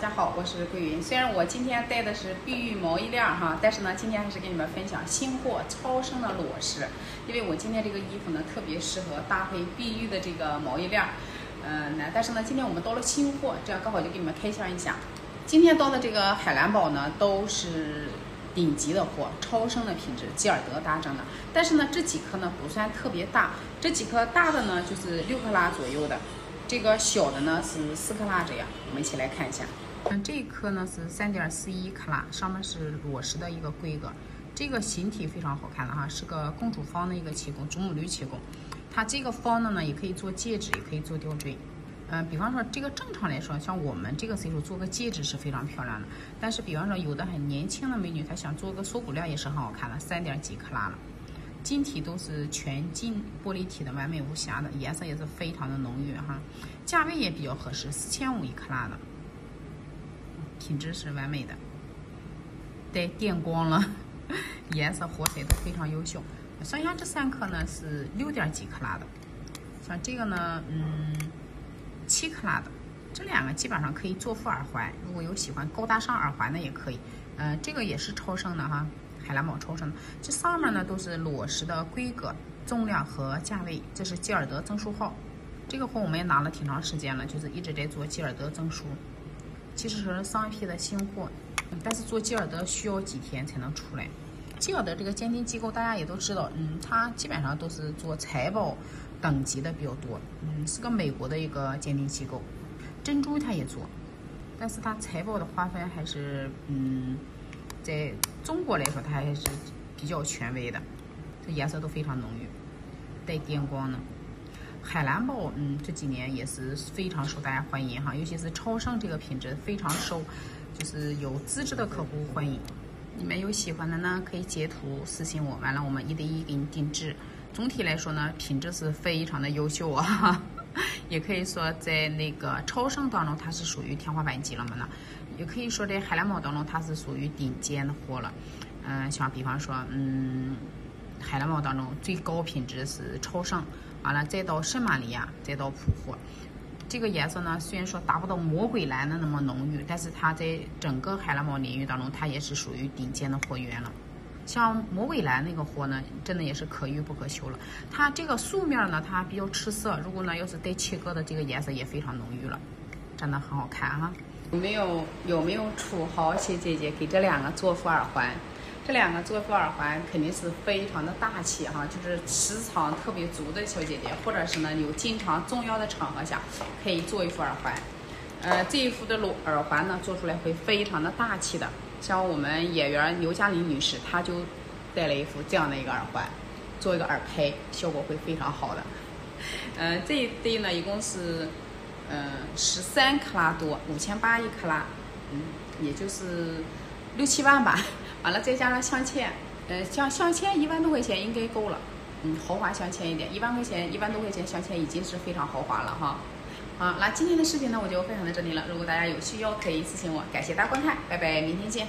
大家好，我是桂云。虽然我今天带的是碧玉毛衣链儿哈，但是呢，今天还是给你们分享新货超生的裸石，因为我今天这个衣服呢特别适合搭配碧玉的这个毛衣链儿。嗯，那但是呢，今天我们到了新货，这样刚好就给你们开箱一下。今天到的这个海蓝宝呢，都是顶级的货，超生的品质，吉尔德搭上的。但是呢，这几颗呢不算特别大，这几颗大的呢就是六克拉左右的。这个小的呢是四克拉这样，我们一起来看一下。嗯，这一颗呢是三点四一克拉，上面是裸石的一个规格。这个形体非常好看的哈，是个公主方的一个气功，祖母绿气功。它这个方的呢，也可以做戒指，也可以做吊坠。嗯，比方说这个正常来说，像我们这个岁数做个戒指是非常漂亮的。但是比方说有的很年轻的美女，她想做个锁骨链也是很好看的，三点几克拉了。晶体都是全金玻璃体的，完美无瑕的，颜色也是非常的浓郁哈，价位也比较合适，四千五一克拉的，品质是完美的，带电光了，颜色火彩都非常优秀。剩下这三颗呢是六点几克拉的，像这个呢，嗯，七克拉的，这两个基本上可以做副耳环，如果有喜欢高大上耳环的也可以，嗯，这个也是超声的哈。海蓝宝超声，这上面呢都是裸石的规格、重量和价位。这是吉尔德证书号，这个货我们也拿了挺长时间了，就是一直在做吉尔德证书。其实是上一批的新货，但是做吉尔德需要几天才能出来。吉尔德这个鉴定机构大家也都知道，嗯，它基本上都是做财宝等级的比较多，嗯，是个美国的一个鉴定机构。珍珠它也做，但是它财宝的划分还是，嗯。在中国来说，它还是比较权威的，这颜色都非常浓郁，带电光的。海蓝宝，嗯，这几年也是非常受大家欢迎哈，尤其是超生这个品质非常受，就是有资质的客户欢迎。你们有喜欢的呢，可以截图私信我，完了我们一对一给你定制。总体来说呢，品质是非常的优秀啊。也可以说，在那个超生当中，它是属于天花板级了嘛呢？也可以说在海蓝宝当中，它是属于顶尖的货了。嗯，像比方说，嗯，海蓝宝当中最高品质是超生，完了再到圣玛利亚，再到普货。这个颜色呢，虽然说达不到魔鬼蓝的那么浓郁，但是它在整个海蓝宝领域当中，它也是属于顶尖的货源了。像魔鬼蓝那个货呢，真的也是可遇不可求了。它这个素面呢，它比较吃色，如果呢要是带切割的，这个颜色也非常浓郁了，真的很好看哈。有没有有没有土豪小姐姐给这两个做副耳环？这两个做副耳环肯定是非常的大气哈，就是磁场特别足的小姐姐，或者是呢有经常重要的场合下可以做一副耳环。呃，这一副的耳耳环呢做出来会非常的大气的。像我们演员刘嘉玲女士，她就戴了一副这样的一个耳环，做一个耳拍，效果会非常好的。嗯，这一对呢，一共是嗯十三克拉多，五千八一克拉，嗯，也就是六七万吧。完了再加上镶嵌，呃，镶镶嵌一万多块钱应该够了。嗯，豪华镶嵌一点，一万块钱，一万多块钱镶嵌已经是非常豪华了哈。好，那今天的视频呢，我就分享到这里了。如果大家有需要，可以私信我。感谢大家观看，拜拜，明天见。